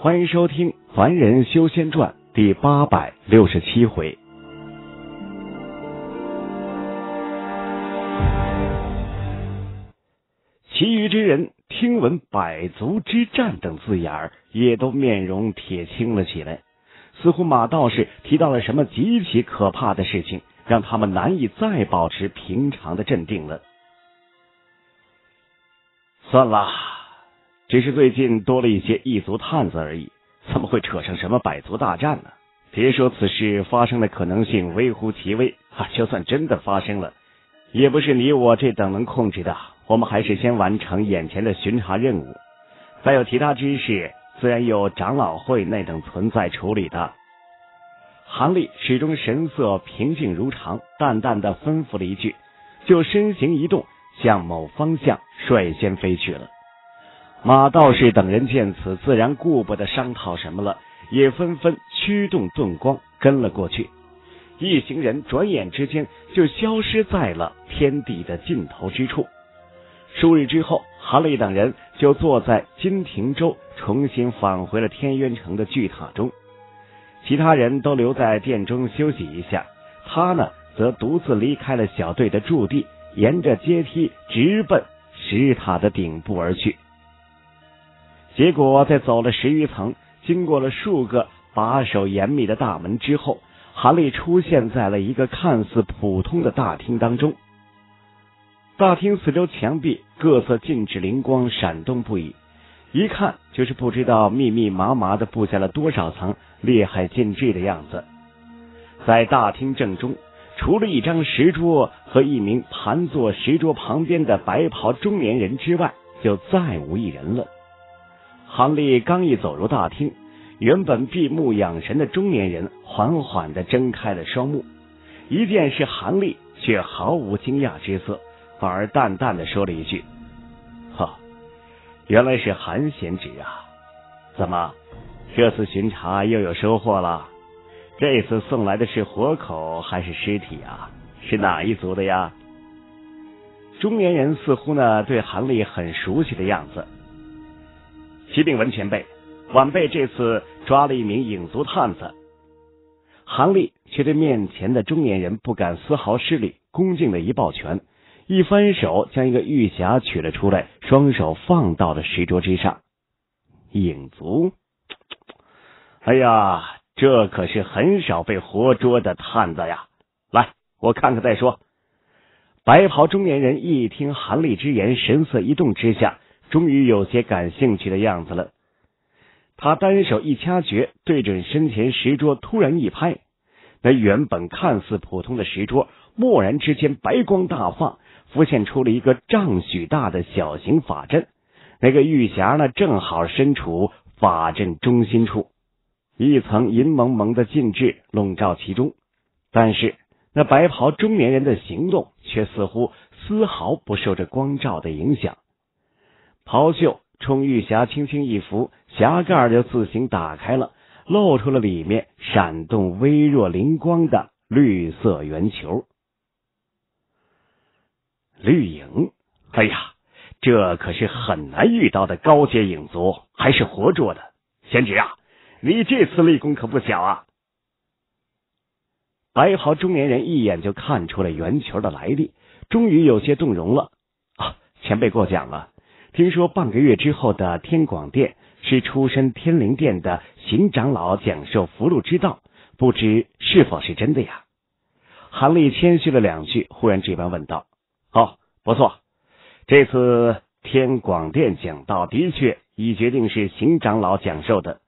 欢迎收听《凡人修仙传》第八百六十七回。其余之人听闻“百足之战”等字眼儿，也都面容铁青了起来，似乎马道士提到了什么极其可怕的事情，让他们难以再保持平常的镇定了。算了，只是最近多了一些异族探子而已，怎么会扯上什么百族大战呢？别说此事发生的可能性微乎其微啊，就算真的发生了，也不是你我这等能控制的。我们还是先完成眼前的巡查任务，再有其他之事，自然有长老会那等存在处理的。韩立始终神色平静如常，淡淡的吩咐了一句，就身形一动，向某方向率先飞去了。马道士等人见此，自然顾不得商讨什么了，也纷纷驱动遁光跟了过去。一行人转眼之间就消失在了天地的尽头之处。数日之后，韩立等人就坐在金庭洲，重新返回了天渊城的巨塔中。其他人都留在殿中休息一下，他呢，则独自离开了小队的驻地，沿着阶梯直奔石塔的顶部而去。结果，在走了十余层，经过了数个把守严密的大门之后，韩立出现在了一个看似普通的大厅当中。大厅四周墙壁各色禁止灵光闪动不已，一看就是不知道密密麻麻的布下了多少层厉害禁制的样子。在大厅正中，除了一张石桌和一名盘坐石桌旁边的白袍中年人之外，就再无一人了。韩立刚一走入大厅，原本闭目养神的中年人缓缓的睁开了双目，一见是韩立，却毫无惊讶之色。反而淡淡的说了一句：“哈，原来是韩贤侄啊！怎么，这次巡查又有收获了？这次送来的是活口还是尸体啊？是哪一族的呀？”中年人似乎呢对韩立很熟悉的样子。启禀文前辈，晚辈这次抓了一名影族探子。韩立却对面前的中年人不敢丝毫失礼，恭敬的一抱拳。一翻手，将一个玉匣取了出来，双手放到了石桌之上。影族，哎呀，这可是很少被活捉的探子呀！来，我看看再说。白袍中年人一听韩立之言，神色一动之下，终于有些感兴趣的样子了。他单手一掐诀，对准身前石桌，突然一拍，那原本看似普通的石桌，蓦然之间白光大放。浮现出了一个丈许大的小型法阵，那个玉匣呢，正好身处法阵中心处，一层银蒙蒙的禁制笼罩其中。但是那白袍中年人的行动却似乎丝毫不受这光照的影响，袍袖冲玉匣轻轻一拂，匣盖就自行打开了，露出了里面闪动微弱灵光的绿色圆球。绿影，哎呀，这可是很难遇到的高阶影族，还是活捉的。贤侄啊，你这次立功可不小啊！白袍中年人一眼就看出了圆球的来历，终于有些动容了。啊，前辈过奖了。听说半个月之后的天广殿是出身天灵殿的邢长老讲授福禄之道，不知是否是真的呀？韩立谦虚了两句，忽然这般问道。哦，不错，这次天广殿讲道的确已决定是邢长老讲授的。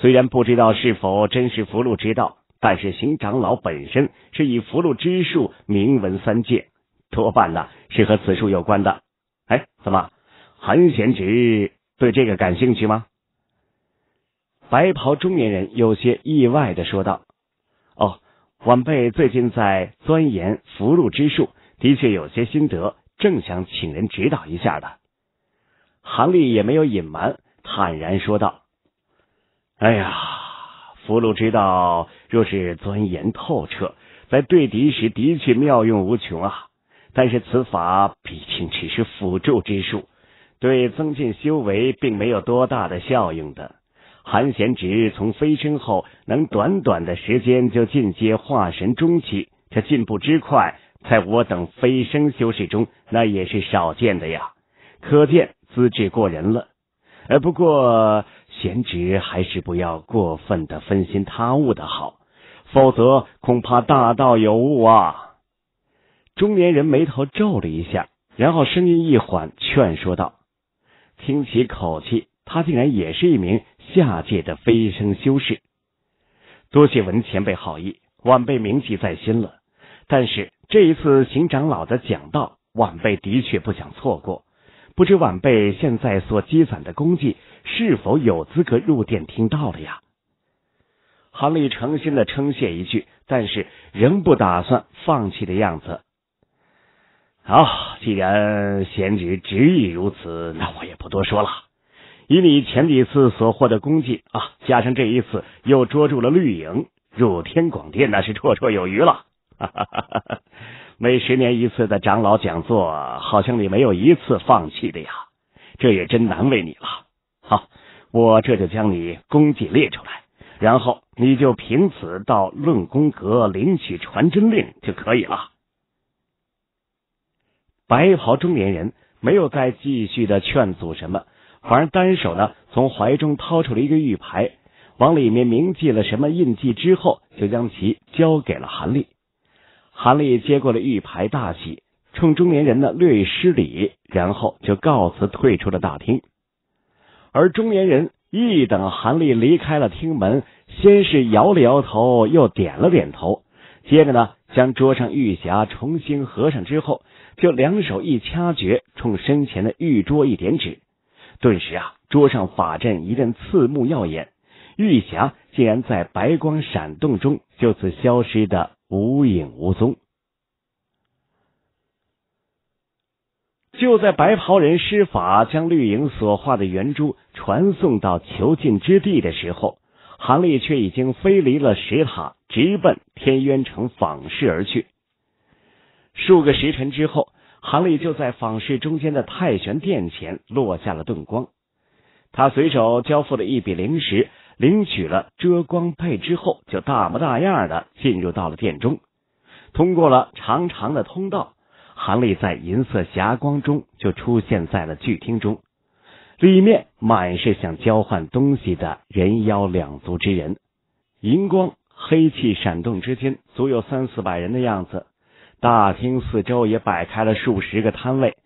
虽然不知道是否真是福禄之道，但是邢长老本身是以符箓之术名闻三界，多半呢是和此术有关的。哎，怎么，韩贤侄对这个感兴趣吗？白袍中年人有些意外的说道：“哦，晚辈最近在钻研符箓之术。”的确有些心得，正想请人指导一下的。韩立也没有隐瞒，坦然说道：“哎呀，符箓之道若是钻研透彻，在对敌时的确妙用无穷啊。但是此法毕竟只是辅助之术，对增进修为并没有多大的效用的。韩贤侄从飞升后，能短短的时间就进阶化神中期，这进步之快，在我等飞升修士中那也是少见的呀，可见资质过人了。呃，不过贤侄还是不要过分的分心他物的好，否则恐怕大道有误啊。中年人眉头皱了一下，然后声音一缓，劝说道：“听其口气，他竟然也是一名。”下界的飞升修士，多谢文前辈好意，晚辈铭记在心了。但是这一次邢长老的讲道，晚辈的确不想错过。不知晚辈现在所积攒的功绩，是否有资格入殿听到了呀？韩立诚心的称谢一句，但是仍不打算放弃的样子。好，既然贤侄执意如此，那我也不多说了。以你前几次所获的功绩啊，加上这一次又捉住了绿影，入天广殿那是绰绰有余了。每十年一次的长老讲座，好像你没有一次放弃的呀，这也真难为你了。好，我这就将你功绩列出来，然后你就凭此到论功阁领取传真令就可以了。白袍中年人没有再继续的劝阻什么。反而单手呢，从怀中掏出了一个玉牌，往里面铭记了什么印记之后，就将其交给了韩立。韩立接过了玉牌，大喜，冲中年人呢略施礼，然后就告辞退出了大厅。而中年人一等韩立离开了厅门，先是摇了摇头，又点了点头，接着呢，将桌上玉匣重新合上之后，就两手一掐诀，冲身前的玉桌一点指。顿时啊，桌上法阵一阵刺目耀眼，玉匣竟然在白光闪动中就此消失的无影无踪。就在白袍人施法将绿影所化的圆珠传送到囚禁之地的时候，韩立却已经飞离了石塔，直奔天渊城访视而去。数个时辰之后。韩立就在访视中间的太玄殿前落下了遁光，他随手交付了一笔灵石，领取了遮光佩之后，就大模大样的进入到了殿中。通过了长长的通道，韩立在银色霞光中就出现在了巨厅中，里面满是想交换东西的人妖两族之人，银光黑气闪动之间，足有三四百人的样子。大厅四周也摆开了数十个摊位，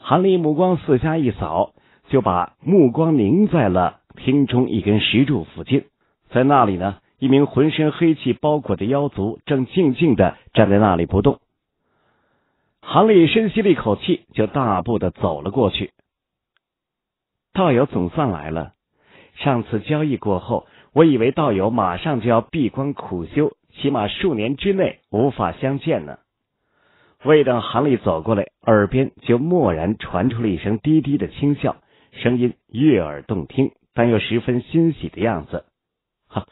韩立目光四下一扫，就把目光凝在了厅中一根石柱附近。在那里呢，一名浑身黑气包裹的妖族正静静的站在那里不动。韩立深吸了一口气，就大步的走了过去。道友总算来了。上次交易过后，我以为道友马上就要闭关苦修，起码数年之内无法相见呢。未等韩立走过来，耳边就蓦然传出了一声低低的轻笑，声音悦耳动听，但又十分欣喜的样子。哈，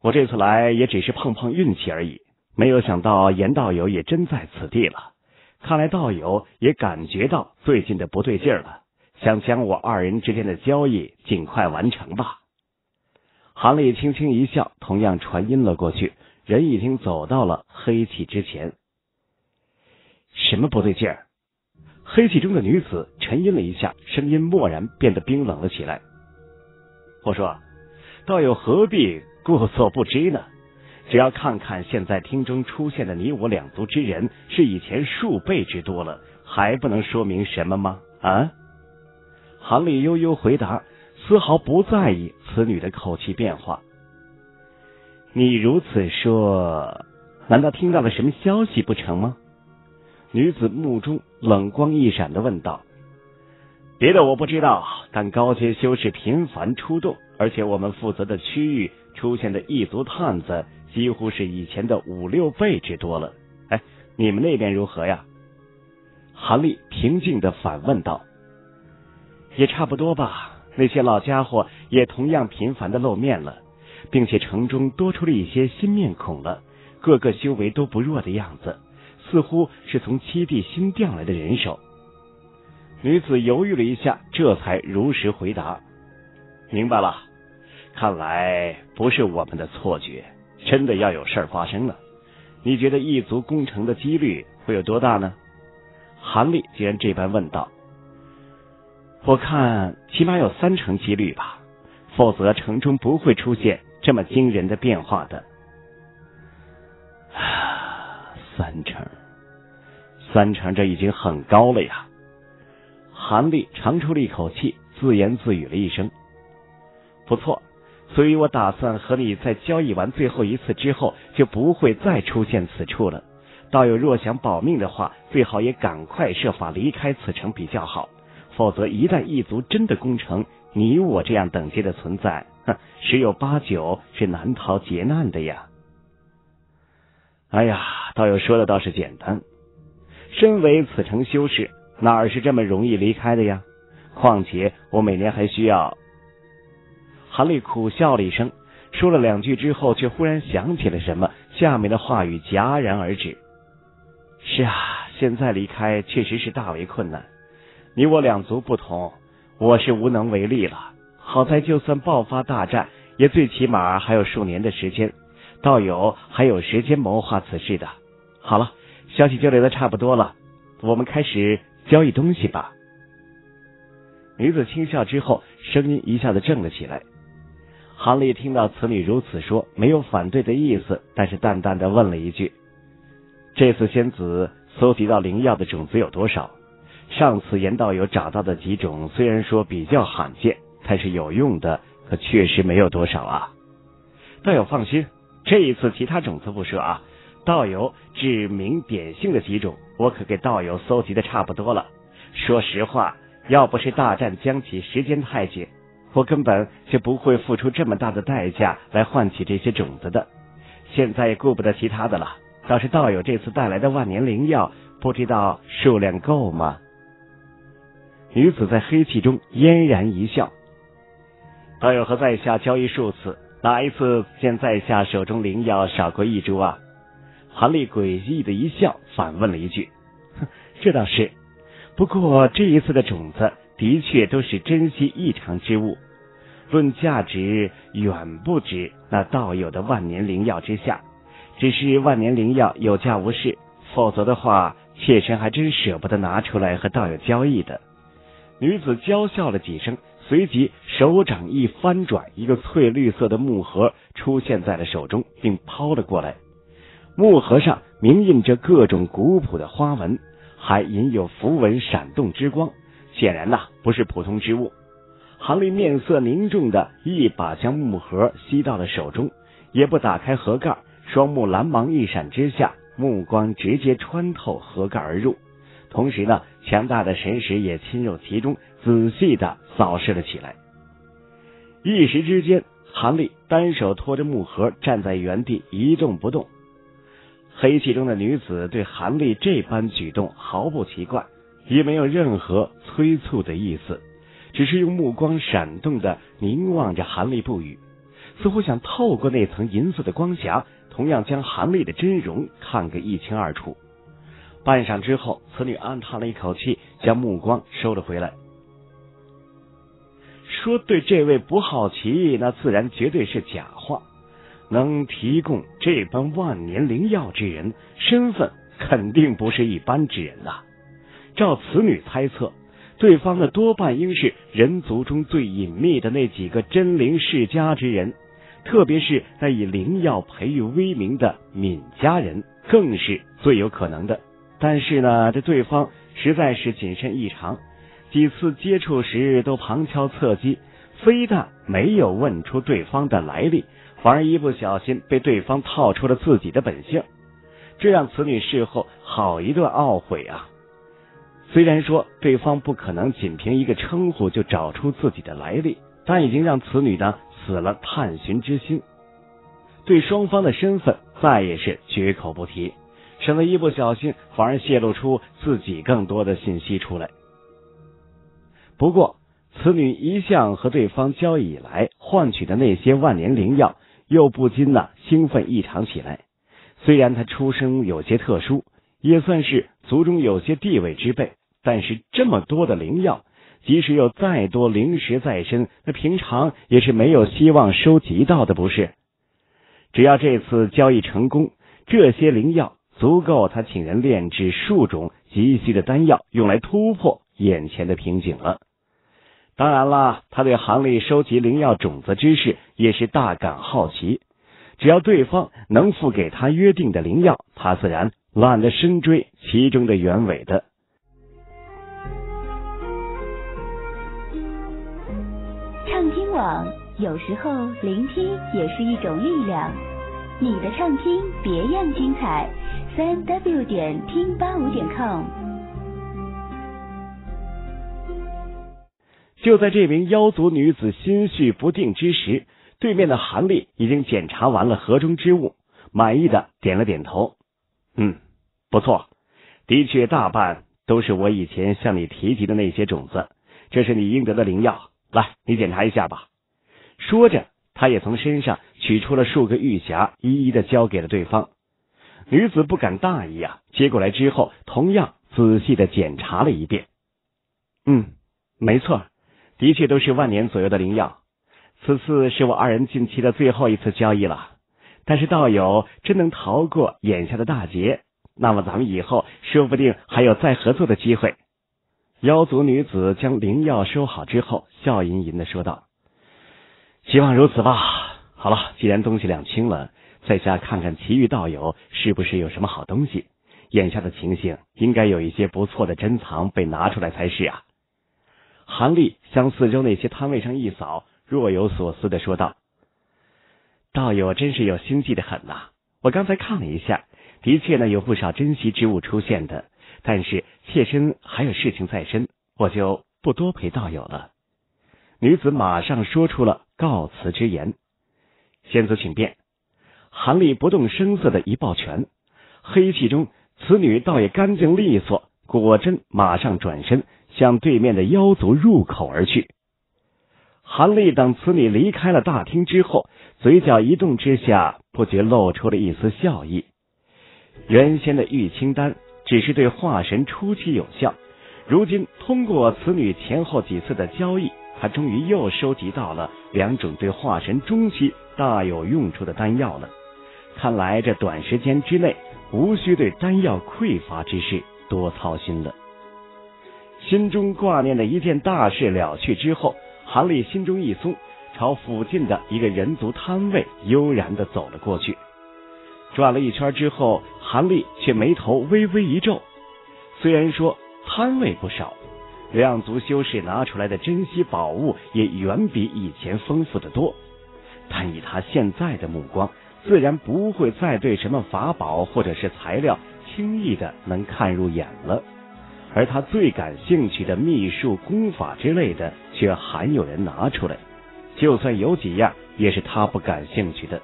我这次来也只是碰碰运气而已，没有想到严道友也真在此地了。看来道友也感觉到最近的不对劲了，想将我二人之间的交易尽快完成吧。韩立轻轻一笑，同样传音了过去，人已经走到了黑气之前。什么不对劲儿？黑气中的女子沉吟了一下，声音蓦然变得冰冷了起来。我说：“道友何必故作不知呢？只要看看现在厅中出现的你我两族之人，是以前数倍之多了，还不能说明什么吗？”啊！韩立悠悠回答，丝毫不在意此女的口气变化。你如此说，难道听到了什么消息不成吗？女子目中冷光一闪的问道：“别的我不知道，但高阶修士频繁出动，而且我们负责的区域出现的异族探子几乎是以前的五六倍之多了。哎，你们那边如何呀？”韩立平静的反问道：“也差不多吧。那些老家伙也同样频繁的露面了，并且城中多出了一些新面孔了，个个修为都不弱的样子。”似乎是从七弟新调来的人手。女子犹豫了一下，这才如实回答：“明白了。看来不是我们的错觉，真的要有事儿发生了。你觉得异族攻城的几率会有多大呢？韩立竟然这般问道。我看起码有三成几率吧，否则城中不会出现这么惊人的变化的。三成，三成，这已经很高了呀。韩立长出了一口气，自言自语了一声：“不错，所以我打算和你在交易完最后一次之后，就不会再出现此处了。道友若想保命的话，最好也赶快设法离开此城比较好。否则，一旦异族真的攻城，你我这样等级的存在，哼，十有八九是难逃劫难的呀。”哎呀，道友说的倒是简单。身为此城修士。哪是这么容易离开的呀？况且我每年还需要……韩立苦笑了一声，说了两句之后，却忽然想起了什么，下面的话语戛然而止。是啊，现在离开确实是大为困难。你我两族不同，我是无能为力了。好在就算爆发大战，也最起码还有数年的时间，道友还有时间谋划此事的。好了，消息交流的差不多了，我们开始。交易东西吧。女子轻笑之后，声音一下子正了起来。韩立听到此女如此说，没有反对的意思，但是淡淡的问了一句：“这次仙子搜集到灵药的种子有多少？上次严道友找到的几种，虽然说比较罕见，但是有用的可确实没有多少啊。道友放心，这一次其他种子不说啊。”道友指名点姓的几种，我可给道友搜集的差不多了。说实话，要不是大战将起，时间太紧，我根本就不会付出这么大的代价来换取这些种子的。现在也顾不得其他的了，倒是道友这次带来的万年灵药，不知道数量够吗？女子在黑气中嫣然一笑。道友和在下交易数次，哪一次见在下手中灵药少过一株啊？韩立诡异的一笑，反问了一句：“哼 这倒是，不过这一次的种子的确都是珍稀异常之物，论价值远不止那道友的万年灵药之下。只是万年灵药有价无市，否则的话，妾身还真舍不得拿出来和道友交易的。”女子娇笑了几声，随即手掌一翻转，一个翠绿色的木盒出现在了手中，并抛了过来。木盒上铭印着各种古朴的花纹，还隐有符文闪动之光，显然呐不是普通之物。韩立面色凝重的一把将木盒吸到了手中，也不打开盒盖，双目蓝芒一闪之下，目光直接穿透盒盖而入，同时呢，强大的神识也侵入其中，仔细的扫视了起来。一时之间，韩立单手托着木盒站在原地一动不动。黑气中的女子对韩立这般举动毫不奇怪，也没有任何催促的意思，只是用目光闪动的凝望着韩立不语，似乎想透过那层银色的光霞，同样将韩立的真容看个一清二楚。半晌之后，此女暗叹了一口气，将目光收了回来，说：“对这位不好奇，那自然绝对是假话。”能提供这般万年灵药之人，身份肯定不是一般之人呐。照此女猜测，对方的多半应是人族中最隐秘的那几个真灵世家之人，特别是那以灵药培育威名的闵家人，更是最有可能的。但是呢，这对方实在是谨慎异常，几次接触时都旁敲侧击，非但没有问出对方的来历。反而一不小心被对方套出了自己的本性，这让此女事后好一顿懊悔啊！虽然说对方不可能仅凭一个称呼就找出自己的来历，但已经让此女呢死了探寻之心，对双方的身份再也是绝口不提，省得一不小心反而泄露出自己更多的信息出来。不过，此女一向和对方交易以来换取的那些万年灵药。又不禁呢兴奋异常起来。虽然她出生有些特殊，也算是族中有些地位之辈，但是这么多的灵药，即使有再多灵石在身，那平常也是没有希望收集到的，不是？只要这次交易成功，这些灵药足够他请人炼制数种急需的丹药，用来突破眼前的瓶颈了。当然了，他对行里收集灵药种子之事也是大感好奇。只要对方能付给他约定的灵药，他自然懒得深追其中的原委的。畅听网有时候聆听也是一种力量。你的畅听别样精彩，三 w 点听八五点 com。就在这名妖族女子心绪不定之时。对面的韩立已经检查完了盒中之物，满意的点了点头。嗯，不错，的确大半都是我以前向你提及的那些种子。这是你应得的灵药，来，你检查一下吧。说着，他也从身上取出了数个玉匣，一一的交给了对方。女子不敢大意啊，接过来之后，同样仔细的检查了一遍。嗯，没错，的确都是万年左右的灵药。此次是我二人近期的最后一次交易了，但是道友真能逃过眼下的大劫，那么咱们以后说不定还有再合作的机会。妖族女子将灵药收好之后，笑吟吟的说道：“希望如此吧。好了，既然东西两清了，在下看看其余道友是不是有什么好东西。眼下的情形，应该有一些不错的珍藏被拿出来才是啊。”韩立向四周那些摊位上一扫。若有所思的说道：“道友真是有心计的很呐！我刚才看了一下，的确呢有不少珍稀之物出现的，但是妾身还有事情在身，我就不多陪道友了。”女子马上说出了告辞之言：“仙子请便。”韩立不动声色的一抱拳，黑气中，此女倒也干净利索，果真马上转身向对面的妖族入口而去。韩立等此女离开了大厅之后，嘴角一动之下，不觉露出了一丝笑意。原先的玉清丹只是对化神初期有效，如今通过此女前后几次的交易，他终于又收集到了两种对化神中期大有用处的丹药了。看来这短时间之内，无需对丹药匮乏之事多操心了。心中挂念的一件大事了去之后。韩立心中一松，朝附近的一个人族摊位悠然的走了过去。转了一圈之后，韩立却眉头微微一皱。虽然说摊位不少，两族修士拿出来的珍稀宝物也远比以前丰富的多，但以他现在的目光，自然不会再对什么法宝或者是材料轻易的能看入眼了。而他最感兴趣的秘术功法之类的，却罕有人拿出来。就算有几样，也是他不感兴趣的。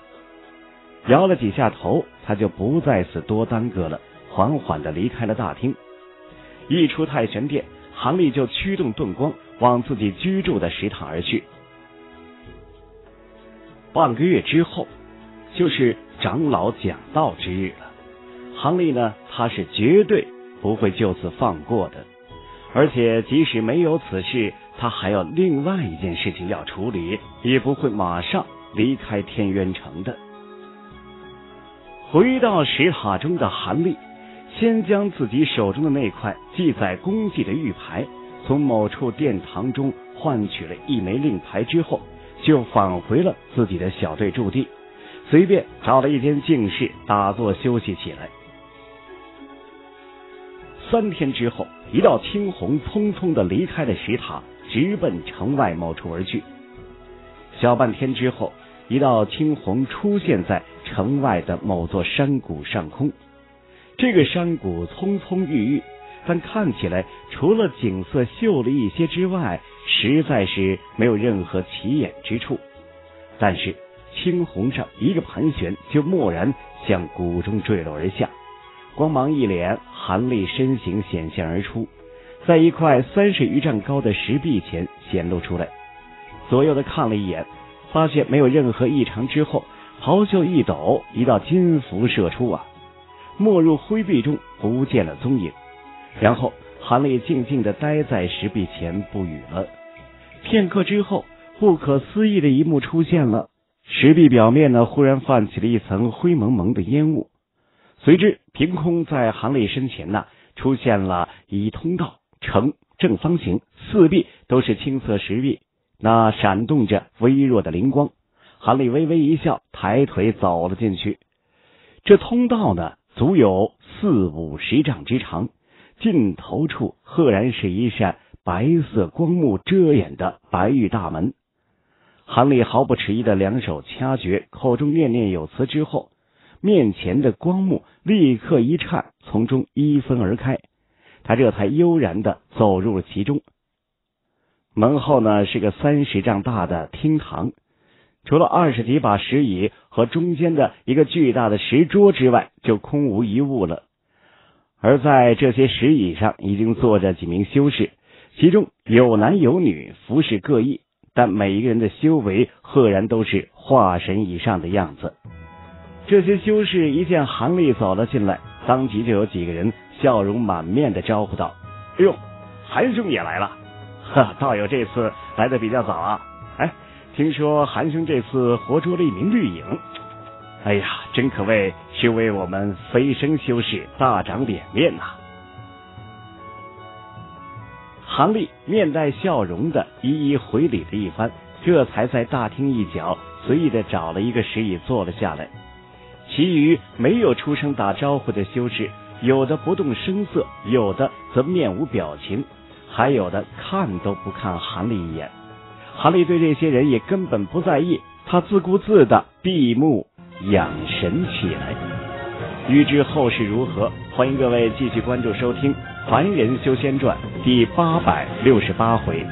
摇了几下头，他就不在此多耽搁了，缓缓的离开了大厅。一出太玄殿，韩立就驱动遁光往自己居住的石塔而去。半个月之后，就是长老讲道之日了。韩立呢，他是绝对。不会就此放过的，而且即使没有此事，他还有另外一件事情要处理，也不会马上离开天渊城的。回到石塔中的韩立，先将自己手中的那块记载功绩的玉牌从某处殿堂中换取了一枚令牌之后，就返回了自己的小队驻地，随便找了一间静室打坐休息起来。三天之后，一道青红匆匆的离开了石塔，直奔城外某处而去。小半天之后，一道青红出现在城外的某座山谷上空。这个山谷葱葱郁郁，但看起来除了景色秀丽一些之外，实在是没有任何起眼之处。但是青红上一个盘旋，就蓦然向谷中坠落而下。光芒一脸，韩立身形显现而出，在一块三十余丈高的石壁前显露出来。左右的看了一眼，发现没有任何异常之后，袍袖一抖，一道金符射出啊，没入灰壁中，不见了踪影。然后韩立静静的待在石壁前不语了。片刻之后，不可思议的一幕出现了：石壁表面呢，忽然泛起了一层灰蒙蒙的烟雾，随之凭空在韩立身前呢，出现了一通道，呈正方形，四壁都是青色石壁，那闪动着微弱的灵光。韩立微微一笑，抬腿走了进去。这通道呢，足有四五十丈之长。尽头处赫然是一扇白色光幕遮掩的白玉大门。韩立毫不迟疑的两手掐诀，口中念念有词之后，面前的光幕立刻一颤，从中一分而开。他这才悠然的走入了其中。门后呢是个三十丈大的厅堂，除了二十几把石椅和中间的一个巨大的石桌之外，就空无一物了。而在这些石椅上，已经坐着几名修士，其中有男有女，服饰各异，但每一个人的修为赫然都是化神以上的样子。这些修士一见韩立走了进来，当即就有几个人笑容满面的招呼道：“哎呦，韩兄也来了！哈，道友这次来的比较早啊。听说韩兄这次活捉了一名绿影。”哎呀，真可谓是为我们飞升修士大长脸面呐！韩立面带笑容的一一回礼了一番，这才在大厅一角随意的找了一个石椅坐了下来。其余没有出声打招呼的修士，有的不动声色，有的则面无表情，还有的看都不看韩立一眼。韩立对这些人也根本不在意，他自顾自的闭目。养神起来。欲知后事如何，欢迎各位继续关注收听《凡人修仙传》第八百六十八回。